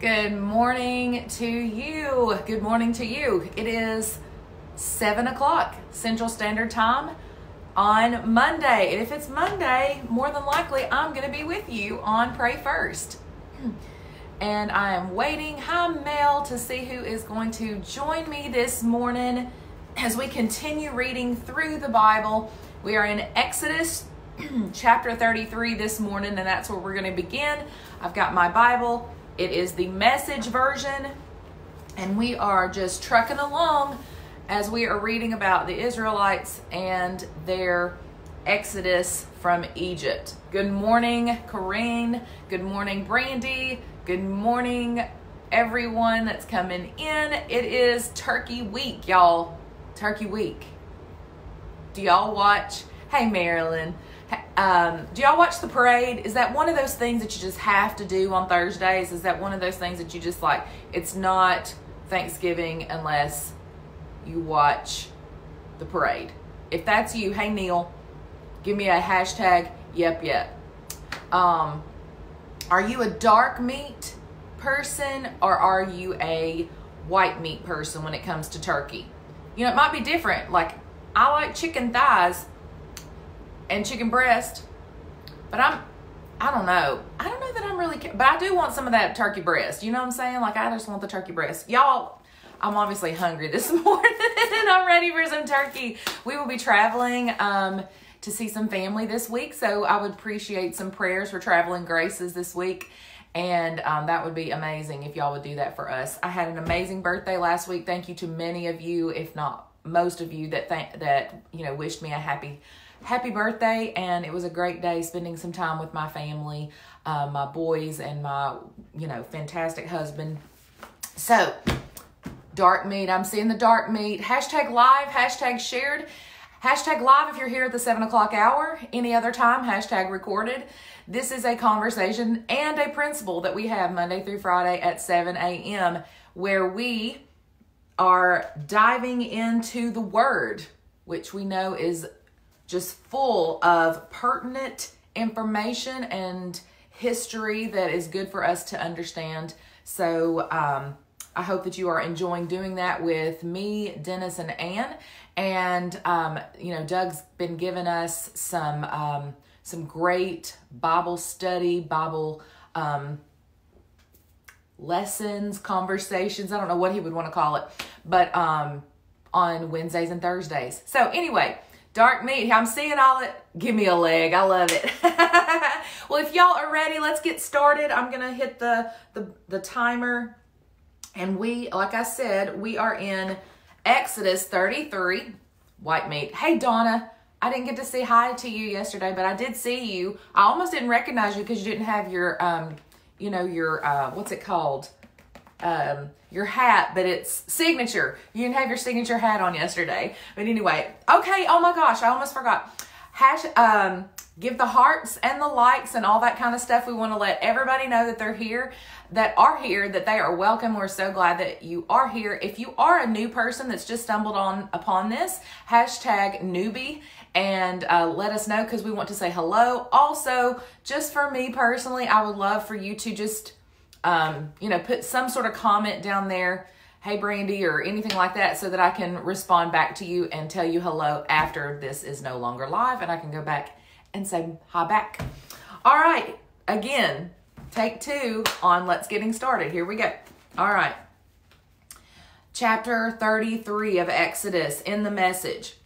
Good morning to you. Good morning to you. It is 7 o'clock Central Standard Time on Monday. And if it's Monday, more than likely I'm going to be with you on Pray First. And I am waiting, hi Mel, to see who is going to join me this morning as we continue reading through the Bible. We are in Exodus chapter 33 this morning, and that's where we're going to begin. I've got my Bible it is the message version, and we are just trucking along as we are reading about the Israelites and their exodus from Egypt. Good morning, Corinne. Good morning, Brandy. Good morning, everyone that's coming in. It is Turkey Week, y'all. Turkey Week. Do y'all watch? Hey, Marilyn. Um, do y'all watch the parade? Is that one of those things that you just have to do on Thursdays? Is that one of those things that you just like? It's not Thanksgiving unless you watch the parade. If that's you, hey Neil, give me a hashtag. Yep, yep. Um, are you a dark meat person or are you a white meat person when it comes to turkey? You know, it might be different. Like I like chicken thighs and chicken breast. But I'm, I don't know. I don't know that I'm really, but I do want some of that turkey breast. You know what I'm saying? Like I just want the turkey breast. Y'all, I'm obviously hungry this morning and I'm ready for some turkey. We will be traveling um, to see some family this week. So I would appreciate some prayers for traveling graces this week. And um, that would be amazing if y'all would do that for us. I had an amazing birthday last week. Thank you to many of you, if not most of you, that th- that you know wished me a happy happy birthday and it was a great day spending some time with my family uh, my boys and my you know fantastic husband. So dark meat i'm seeing the dark meat. Hashtag live hashtag shared. Hashtag live if you're here at the seven o'clock hour any other time hashtag recorded. This is a conversation and a principle that we have monday through friday at 7 a.m where we are diving into the word which we know is just full of pertinent information and history that is good for us to understand. So, um, I hope that you are enjoying doing that with me, Dennis, and Anne. And um, you know, Doug's been giving us some um, some great Bible study, Bible um, lessons, conversations. I don't know what he would want to call it, but um, on Wednesdays and Thursdays. So anyway, Dark meat. I'm seeing all it. Give me a leg. I love it. well, if y'all are ready, let's get started. I'm going to hit the, the, the timer. And we, like I said, we are in Exodus 33, white meat. Hey, Donna. I didn't get to say hi to you yesterday, but I did see you. I almost didn't recognize you because you didn't have your, um, you know, your, uh, what's it called? Um, your hat, but it's signature. You didn't have your signature hat on yesterday. But anyway, okay. Oh my gosh, I almost forgot. Hash, um, give the hearts and the likes and all that kind of stuff. We want to let everybody know that they're here, that are here, that they are welcome. We're so glad that you are here. If you are a new person that's just stumbled on upon this, hashtag newbie and uh, let us know because we want to say hello. Also, just for me personally, I would love for you to just um, you know, put some sort of comment down there, hey Brandy, or anything like that, so that I can respond back to you and tell you hello after this is no longer live and I can go back and say hi back. All right, again, take two on Let's Getting Started. Here we go. All right. Chapter 33 of Exodus in the message.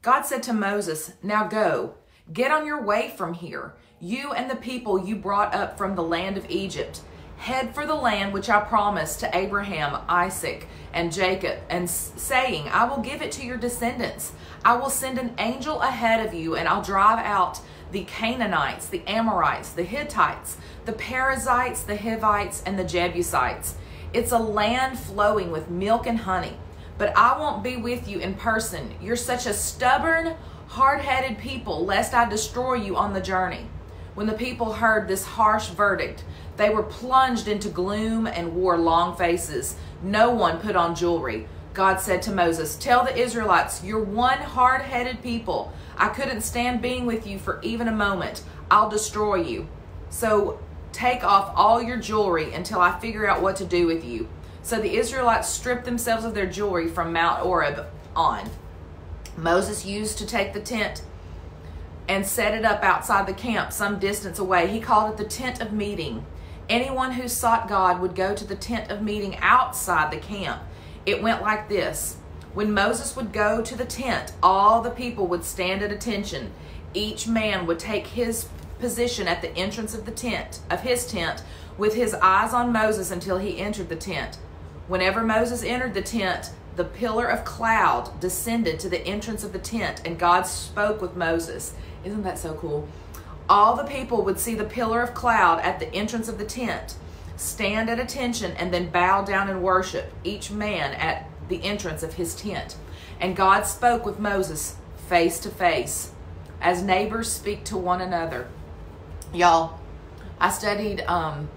God said to Moses, Now go, get on your way from here, you and the people you brought up from the land of Egypt Head for the land which I promised to Abraham, Isaac, and Jacob, and saying, I will give it to your descendants. I will send an angel ahead of you, and I'll drive out the Canaanites, the Amorites, the Hittites, the Perizzites, the Hivites, and the Jebusites. It's a land flowing with milk and honey. But I won't be with you in person. You're such a stubborn, hard headed people, lest I destroy you on the journey. When the people heard this harsh verdict, they were plunged into gloom and wore long faces. No one put on jewelry. God said to Moses, Tell the Israelites, you're one hard headed people. I couldn't stand being with you for even a moment. I'll destroy you. So Take off all your jewelry until I figure out what to do with you. So the Israelites stripped themselves of their jewelry from Mount Horeb on. Moses used to take the tent and set it up outside the camp some distance away. He called it the tent of meeting. Anyone who sought God would go to the tent of meeting outside the camp. It went like this When Moses would go to the tent, all the people would stand at attention. Each man would take his position at the entrance of the tent, of his tent, with his eyes on Moses until he entered the tent. Whenever Moses entered the tent, the pillar of cloud descended to the entrance of the tent, and God spoke with Moses. Isn't that so cool? All the people would see the pillar of cloud at the entrance of the tent, stand at attention, and then bow down and worship, each man at the entrance of his tent. And God spoke with Moses face to face, as neighbors speak to one another. Y'all, I studied um,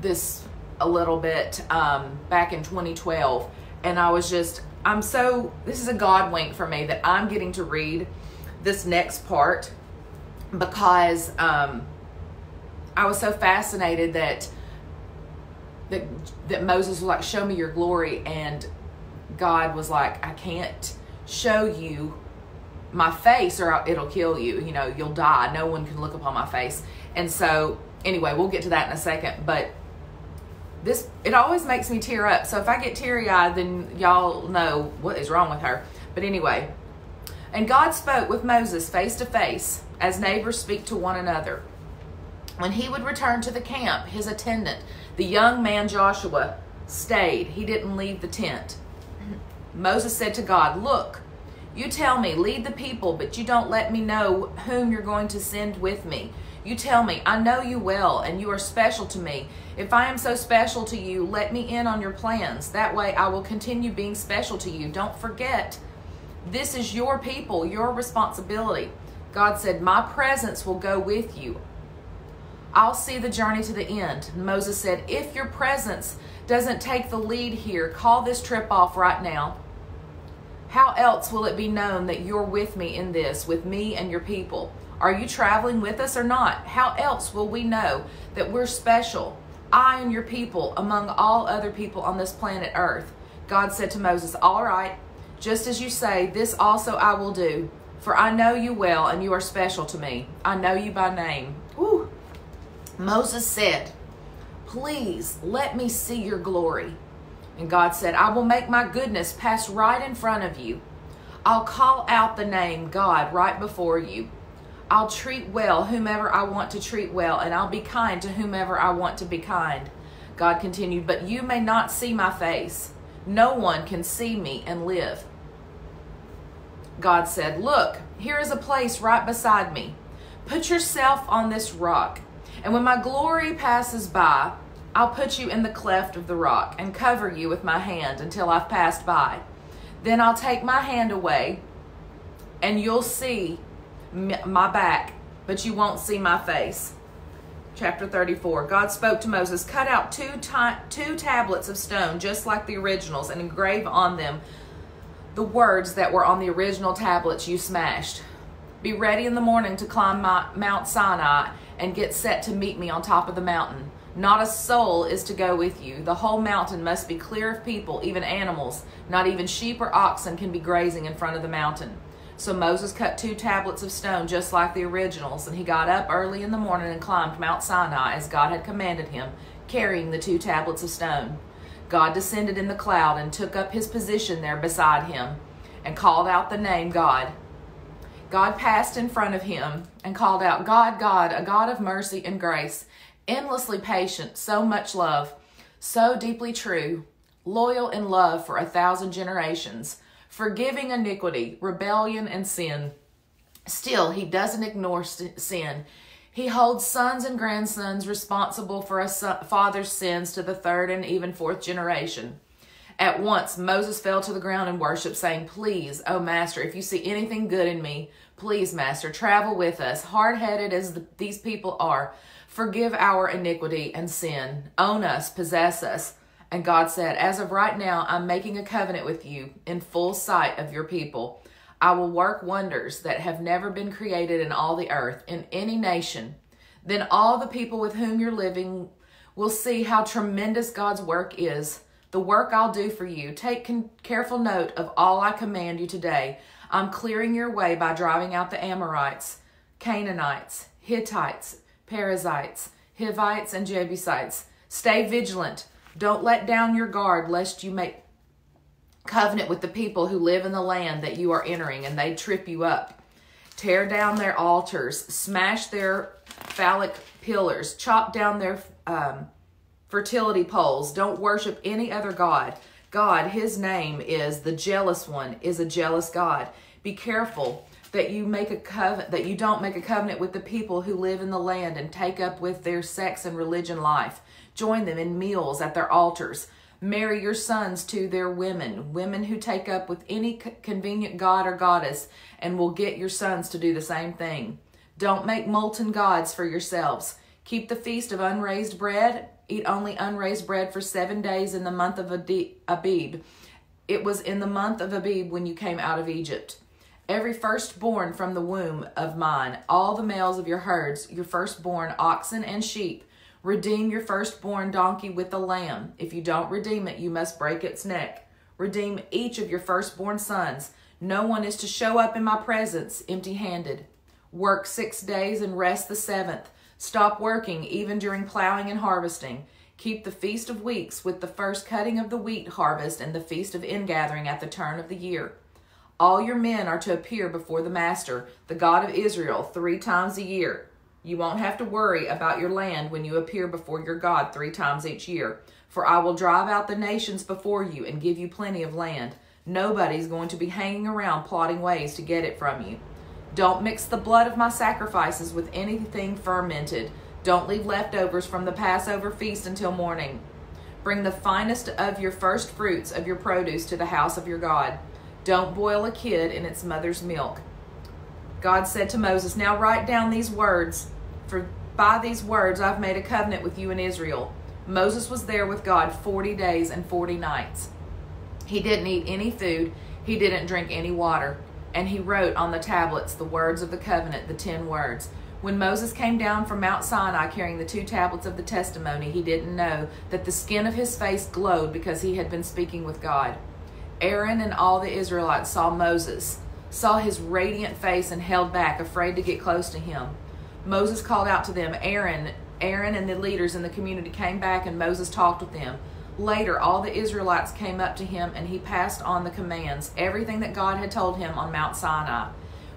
this a little bit um, back in 2012, and I was just, I'm so, this is a God wink for me that I'm getting to read this next part because um, I was so fascinated that that that Moses was like, "Show me your glory," and God was like, "I can't show you my face, or it'll kill you. You know, you'll die. No one can look upon my face." And so, anyway, we'll get to that in a second, but this it always makes me tear up. So if I get teary eyed, then y'all know what is wrong with her. But anyway, and God spoke with Moses face to face, as neighbors speak to one another. When he would return to the camp, his attendant, the young man Joshua, stayed. He didn't leave the tent. Moses said to God, Look, you tell me, lead the people, but you don't let me know whom you're going to send with me. You tell me, I know you well, and you are special to me. If I am so special to you, let me in on your plans. That way I will continue being special to you. Don't forget this is your people, your responsibility. God said, My presence will go with you. I'll see the journey to the end. Moses said, If your presence doesn't take the lead here, call this trip off right now. How else will it be known that you're with me in this, with me and your people? Are you traveling with us or not? How else will we know that we're special, I and your people, among all other people on this planet Earth? God said to Moses, All right, just as you say, this also I will do. For I know you well, and you are special to me. I know you by name. Moses said, Please let me see your glory. And God said, I will make my goodness pass right in front of you. I'll call out the name God right before you. I'll treat well whomever I want to treat well, and I'll be kind to whomever I want to be kind. God continued, But you may not see my face. No one can see me and live. God said, Look, here is a place right beside me. Put yourself on this rock, and when my glory passes by, I'll put you in the cleft of the rock and cover you with my hand until I've passed by. Then I'll take my hand away, and you'll see my back, but you won't see my face chapter 34. God spoke to Moses, Cut out two, two tablets of stone, just like the originals, and engrave on them the words that were on the original tablets you smashed. Be ready in the morning to climb Mount Sinai and get set to meet me on top of the mountain. Not a soul is to go with you. The whole mountain must be clear of people, even animals. Not even sheep or oxen can be grazing in front of the mountain. So Moses cut two tablets of stone just like the originals, and he got up early in the morning and climbed Mount Sinai as God had commanded him, carrying the two tablets of stone. God descended in the cloud and took up his position there beside him and called out the name God. God passed in front of him and called out, God, God, a God of mercy and grace, endlessly patient, so much love, so deeply true, loyal in love for a thousand generations forgiving iniquity, rebellion, and sin. Still, he doesn't ignore sin. He holds sons and grandsons responsible for a father's sins to the third and even fourth generation. At once, Moses fell to the ground and worshiped, saying, Please, O Master, if you see anything good in me, please, Master, travel with us. Hard headed as the, these people are, forgive our iniquity and sin. Own us, possess us and God said, As of right now, I'm making a covenant with you in full sight of your people. I will work wonders that have never been created in all the earth, in any nation. Then all the people with whom you're living will see how tremendous God's work is. The work I'll do for you. Take careful note of all I command you today. I'm clearing your way by driving out the Amorites, Canaanites, Hittites, Perizzites, Hivites, and Jebusites. Stay vigilant. Don't let down your guard, lest you make covenant with the people who live in the land that you are entering and they trip you up. Tear down their altars, smash their phallic pillars, chop down their um, fertility poles. Don't worship any other God. God, his name is the jealous one, is a jealous God. Be careful that you make a covenant that you don't make a covenant with the people who live in the land and take up with their sex and religion life. Join them in meals at their altars. Marry your sons to their women, women who take up with any convenient god or goddess, and will get your sons to do the same thing. Don't make molten gods for yourselves. Keep the feast of unraised bread. Eat only unraised bread for seven days in the month of Abib. It was in the month of Abib when you came out of Egypt. Every firstborn from the womb of mine, all the males of your herds, your firstborn oxen and sheep, Redeem your firstborn donkey with a lamb. If you don't redeem it, you must break its neck. Redeem each of your firstborn sons. No one is to show up in my presence empty handed. Work six days and rest the seventh. Stop working even during plowing and harvesting. Keep the feast of weeks with the first cutting of the wheat harvest and the feast of ingathering at the turn of the year. All your men are to appear before the Master, the God of Israel, three times a year. You won't have to worry about your land when you appear before your God three times each year. For I will drive out the nations before you and give you plenty of land. Nobody's going to be hanging around plotting ways to get it from you. Don't mix the blood of my sacrifices with anything fermented. Don't leave leftovers from the Passover feast until morning. Bring the finest of your first fruits of your produce to the house of your God. Don't boil a kid in its mother's milk. God said to Moses, Now write down these words, for by these words I've made a covenant with you and Israel. Moses was there with God 40 days and 40 nights. He didn't eat any food, he didn't drink any water, and he wrote on the tablets the words of the covenant, the ten words. When Moses came down from Mount Sinai carrying the two tablets of the testimony, he didn't know that the skin of his face glowed because he had been speaking with God. Aaron and all the Israelites saw Moses saw his radiant face and held back, afraid to get close to him. Moses called out to them. Aaron, Aaron and the leaders in the community came back and Moses talked with them. Later, all the Israelites came up to him and he passed on the commands, everything that God had told him on Mount Sinai.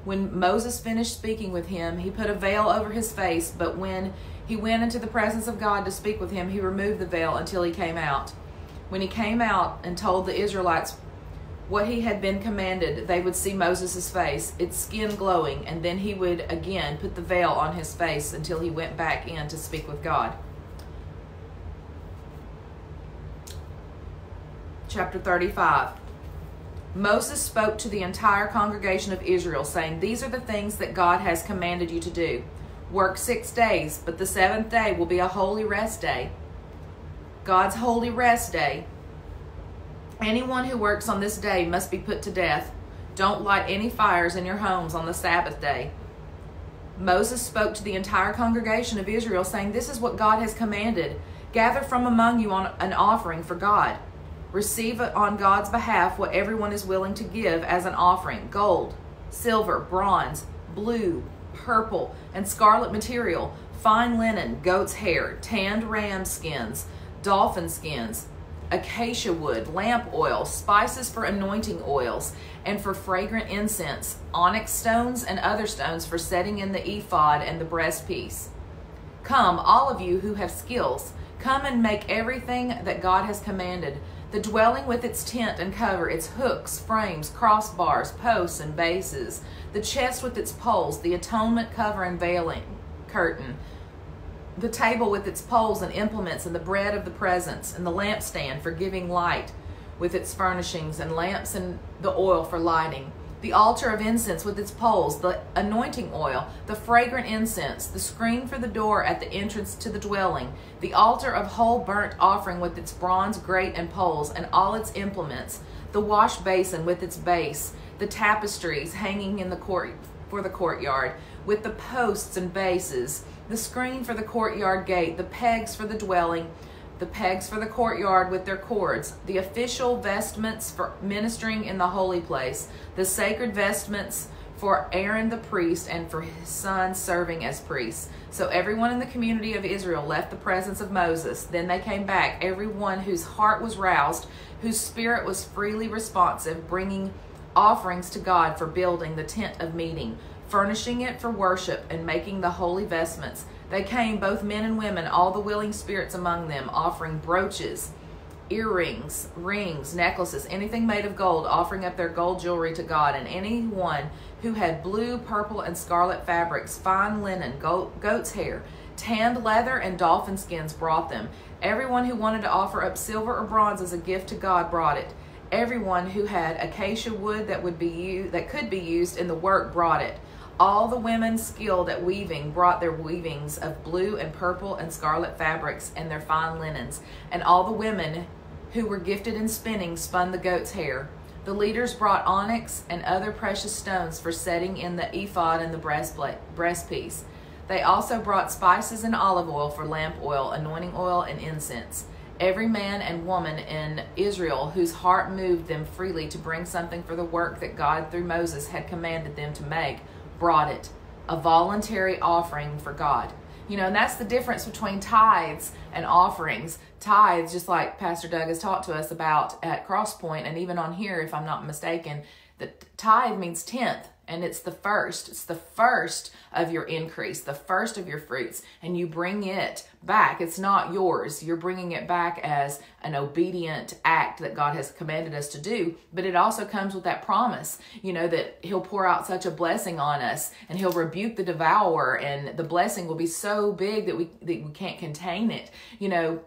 When Moses finished speaking with him, he put a veil over his face, but when he went into the presence of God to speak with him, he removed the veil until he came out. When he came out and told the Israelites what he had been commanded, they would see Moses' face, its skin glowing, and then he would again put the veil on his face until he went back in to speak with God. Chapter 35 Moses spoke to the entire congregation of Israel, saying, These are the things that God has commanded you to do. Work six days, but the seventh day will be a holy rest day. God's holy rest day Anyone who works on this day must be put to death. Don't light any fires in your homes on the Sabbath day. Moses spoke to the entire congregation of Israel, saying, This is what God has commanded. Gather from among you on an offering for God. Receive on God's behalf what everyone is willing to give as an offering gold, silver, bronze, blue, purple, and scarlet material, fine linen, goat's hair, tanned ram skins, dolphin skins, acacia wood, lamp oil, spices for anointing oils, and for fragrant incense, onyx stones and other stones for setting in the ephod and the breastpiece. Come, all of you who have skills, come and make everything that God has commanded. The dwelling with its tent and cover, its hooks, frames, crossbars, posts, and bases, the chest with its poles, the atonement cover and veiling curtain the table with its poles and implements, and the bread of the presence, and the lampstand for giving light with its furnishings, and lamps and the oil for lighting. The altar of incense with its poles, the anointing oil, the fragrant incense, the screen for the door at the entrance to the dwelling, the altar of whole burnt offering with its bronze grate and poles, and all its implements, the wash basin with its base, the tapestries hanging in the court for the courtyard, with the posts and bases the screen for the courtyard gate, the pegs for the dwelling, the pegs for the courtyard with their cords, the official vestments for ministering in the holy place, the sacred vestments for Aaron the priest and for his sons serving as priests. So everyone in the community of Israel left the presence of Moses. Then they came back, everyone whose heart was roused, whose spirit was freely responsive, bringing offerings to God for building the tent of meeting, furnishing it for worship, and making the holy vestments. They came, both men and women, all the willing spirits among them, offering brooches earrings, rings, necklaces, anything made of gold, offering up their gold jewelry to God, and anyone who had blue, purple, and scarlet fabrics, fine linen, goat's hair, tanned leather, and dolphin skins brought them. Everyone who wanted to offer up silver or bronze as a gift to God brought it. Everyone who had acacia wood that would be that could be used in the work brought it. All the women skilled at weaving brought their weavings of blue and purple and scarlet fabrics and their fine linens, and all the women who were gifted in spinning spun the goat's hair. The leaders brought onyx and other precious stones for setting in the ephod and the breastplate, breastpiece. They also brought spices and olive oil for lamp oil, anointing oil, and incense. Every man and woman in Israel whose heart moved them freely to bring something for the work that God through Moses had commanded them to make brought it, a voluntary offering for God. You know, and that's the difference between tithes and offerings. Tithes, just like Pastor Doug has talked to us about at Crosspoint, and even on here, if I'm not mistaken, the tithe means tenth and it's the first. It's the first of your increase, the first of your fruits, and you bring it back. It's not yours. You're bringing it back as an obedient act that God has commanded us to do, but it also comes with that promise, you know, that He'll pour out such a blessing on us and He'll rebuke the devourer, and the blessing will be so big that we, that we can't contain it. You know,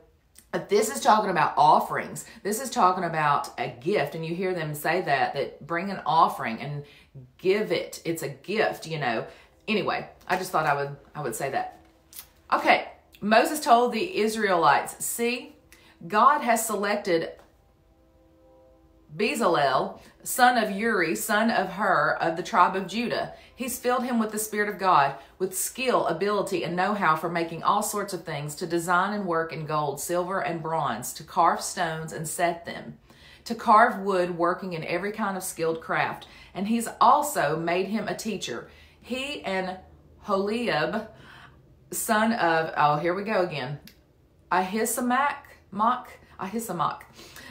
but this is talking about offerings. This is talking about a gift. And you hear them say that, that bring an offering and give it. It's a gift, you know. Anyway, I just thought I would I would say that. Okay, Moses told the Israelites, "See, God has selected Bezalel, son of Uri, son of Hur, of the tribe of Judah. He's filled him with the Spirit of God, with skill, ability, and know how for making all sorts of things, to design and work in gold, silver, and bronze, to carve stones and set them, to carve wood, working in every kind of skilled craft and he's also made him a teacher. He and Holiab, son of, oh, here we go again, Ahisamach, Mach, Ahisamach,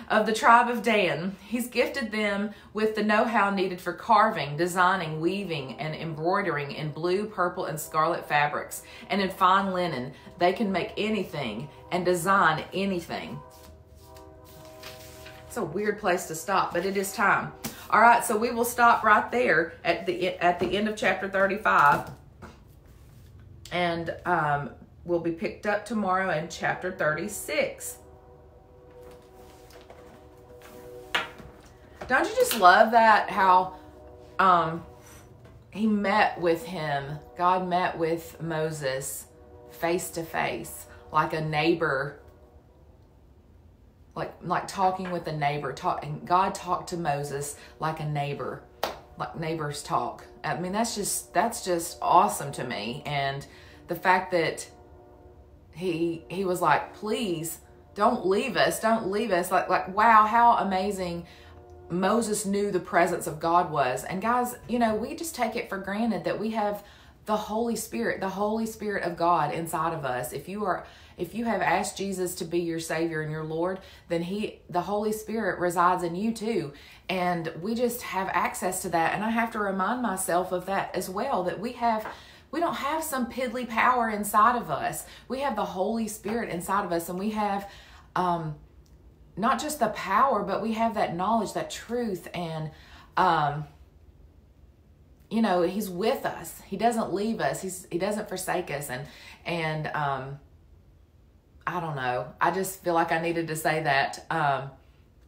of the tribe of Dan. He's gifted them with the know-how needed for carving, designing, weaving, and embroidering in blue, purple, and scarlet fabrics, and in fine linen. They can make anything and design anything. It's a weird place to stop, but it is time. All right, so we will stop right there at the at the end of chapter 35. And um, will be picked up tomorrow in chapter 36. Don't you just love that how um, he met with him, God met with Moses face to face, like a neighbor like like talking with a neighbor talking god talked to moses like a neighbor like neighbors talk. I mean that's just that's just awesome to me. And the fact that he he was like please don't leave us don't leave us. Like like wow how amazing moses knew the presence of god was. And guys you know we just take it for granted that we have the holy spirit the holy spirit of god inside of us. If you are if you have asked Jesus to be your savior and your lord then he the holy spirit resides in you too. And we just have access to that. And i have to remind myself of that as well that we have we don't have some piddly power inside of us. We have the holy spirit inside of us and we have um not just the power but we have that knowledge that truth and um you know he's with us. He doesn't leave us. He's he doesn't forsake us. And and um I don't know. I just feel like I needed to say that. Um,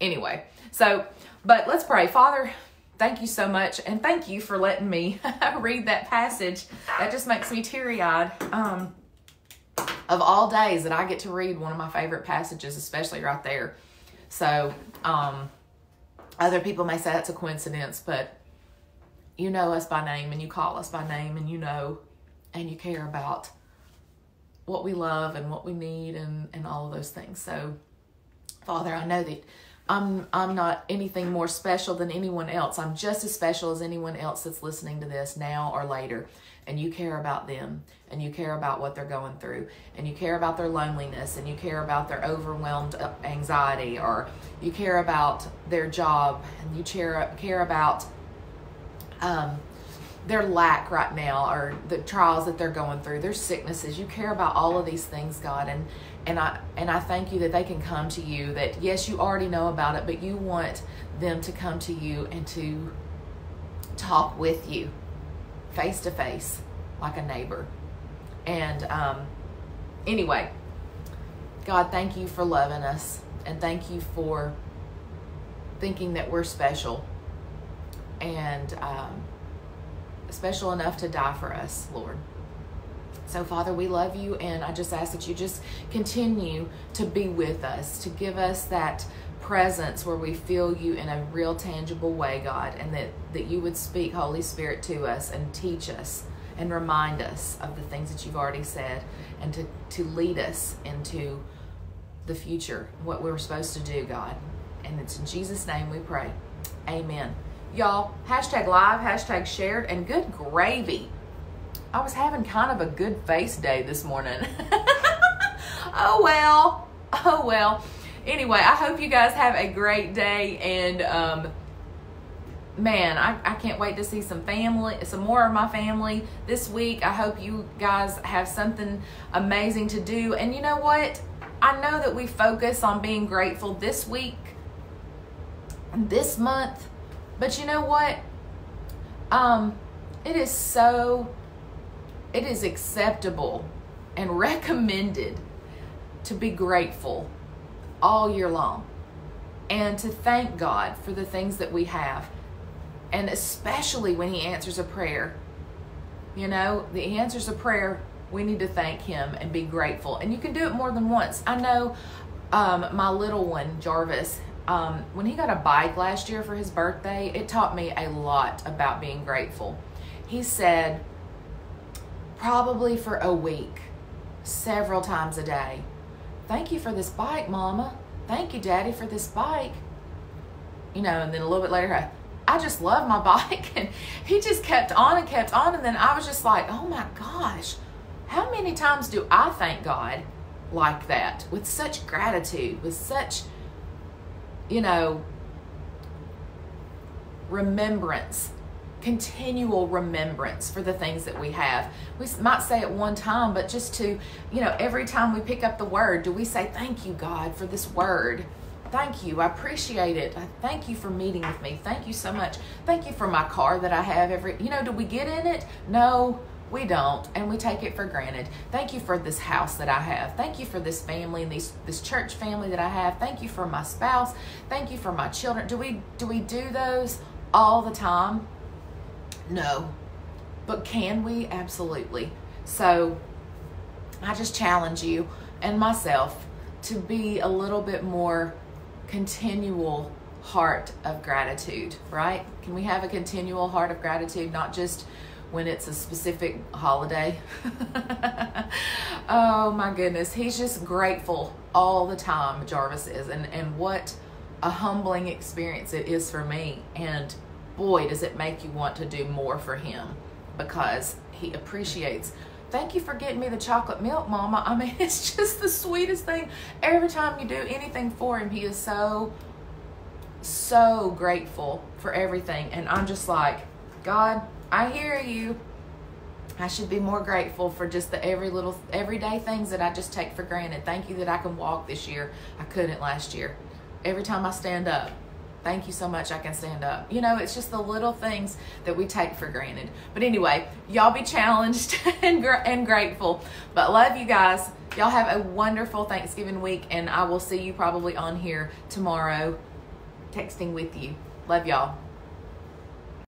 anyway, so, but let's pray. Father, thank you so much. And thank you for letting me read that passage. That just makes me teary eyed. Um, of all days that I get to read one of my favorite passages, especially right there. So, um, other people may say that's a coincidence, but you know us by name and you call us by name and you know and you care about what we love and what we need and, and all of those things. So, Father, I know that I'm I'm not anything more special than anyone else. I'm just as special as anyone else that's listening to this now or later. And you care about them and you care about what they're going through and you care about their loneliness and you care about their overwhelmed anxiety or you care about their job and you care care about um, their lack right now or the trials that they're going through their sicknesses. You care about all of these things god and and i and i thank you that they can come to you that yes you already know about it but you want them to come to you and to talk with you face to face like a neighbor. And um anyway god thank you for loving us and thank you for thinking that we're special. And um special enough to die for us, Lord. So, Father, we love you, and I just ask that you just continue to be with us, to give us that presence where we feel you in a real tangible way, God, and that, that you would speak, Holy Spirit, to us and teach us and remind us of the things that you've already said and to, to lead us into the future, what we're supposed to do, God. And it's in Jesus' name we pray. Amen. Y'all, hashtag live, hashtag shared, and good gravy. I was having kind of a good face day this morning. oh well. Oh well. Anyway, I hope you guys have a great day and um man, I, I can't wait to see some family, some more of my family this week. I hope you guys have something amazing to do. And you know what? I know that we focus on being grateful this week, this month, but you know what? Um, it is so, it is acceptable and recommended to be grateful all year long and to thank God for the things that we have. And especially when He answers a prayer. You know, the He answers a prayer, we need to thank Him and be grateful. And you can do it more than once. I know um, my little one, Jarvis, um, when he got a bike last year for his birthday, it taught me a lot about being grateful. He said, probably for a week, several times a day, Thank you for this bike, Mama. Thank you, Daddy, for this bike. You know, and then a little bit later, I just love my bike. And he just kept on and kept on. And then I was just like, oh my gosh, how many times do I thank God like that with such gratitude, with such you know, remembrance, continual remembrance for the things that we have. We might say it one time, but just to, you know, every time we pick up the word, do we say, Thank you, God, for this word? Thank you. I appreciate it. Thank you for meeting with me. Thank you so much. Thank you for my car that I have every, you know, do we get in it? No we don't, and we take it for granted. Thank you for this house that I have. Thank you for this family and these, this church family that I have. Thank you for my spouse. Thank you for my children. Do we do we do those all the time? No. But can we? Absolutely. So I just challenge you and myself to be a little bit more continual heart of gratitude, right? Can we have a continual heart of gratitude, not just when it's a specific holiday. oh my goodness, he's just grateful all the time, Jarvis is, and, and what a humbling experience it is for me. And boy, does it make you want to do more for him because he appreciates. Thank you for getting me the chocolate milk, Mama. I mean, it's just the sweetest thing. Every time you do anything for him, he is so, so grateful for everything. And I'm just like, God, I hear you. I should be more grateful for just the every little everyday things that I just take for granted. Thank you that I can walk this year. I couldn't last year. Every time I stand up, thank you so much I can stand up. You know, it's just the little things that we take for granted. But anyway, y'all be challenged and gr- and grateful. But love you guys. Y'all have a wonderful Thanksgiving week and I will see you probably on here tomorrow texting with you. Love y'all.